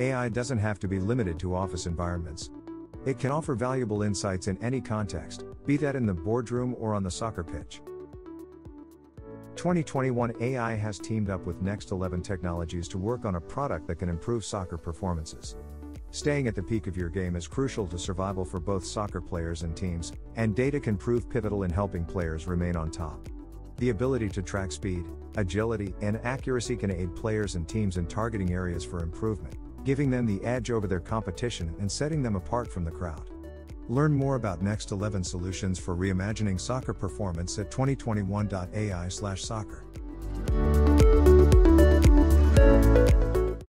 AI doesn't have to be limited to office environments. It can offer valuable insights in any context, be that in the boardroom or on the soccer pitch. 2021 AI has teamed up with Next 11 Technologies to work on a product that can improve soccer performances. Staying at the peak of your game is crucial to survival for both soccer players and teams, and data can prove pivotal in helping players remain on top. The ability to track speed, agility, and accuracy can aid players and teams in targeting areas for improvement, giving them the edge over their competition and setting them apart from the crowd. Learn more about Next 11 solutions for reimagining soccer performance at 2021.ai/soccer.